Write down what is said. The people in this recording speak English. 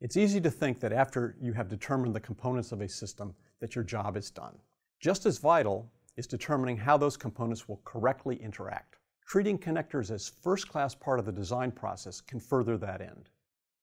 It's easy to think that after you have determined the components of a system that your job is done. Just as vital is determining how those components will correctly interact. Treating connectors as first-class part of the design process can further that end.